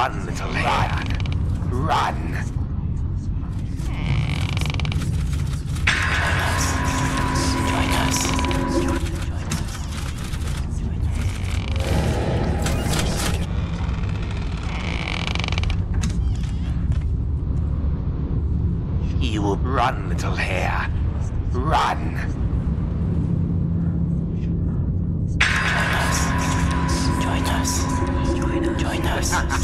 Run, little hare. Run. You will run, little hare. Run. Join us. Join us. Join us.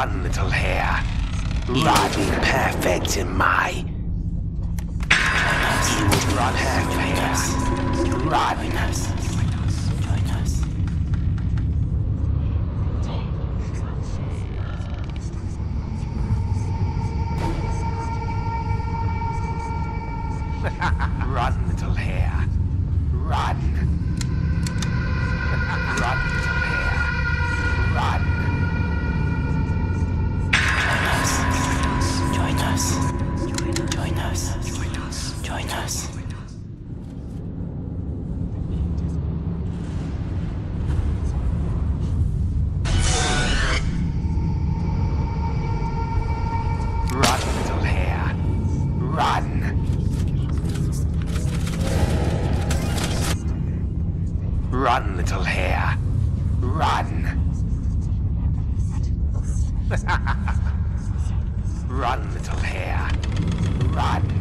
Run, little hare. Run. perfect in my. You will run perfect. Run. Run, little hare. Run, Run, little hare. Run.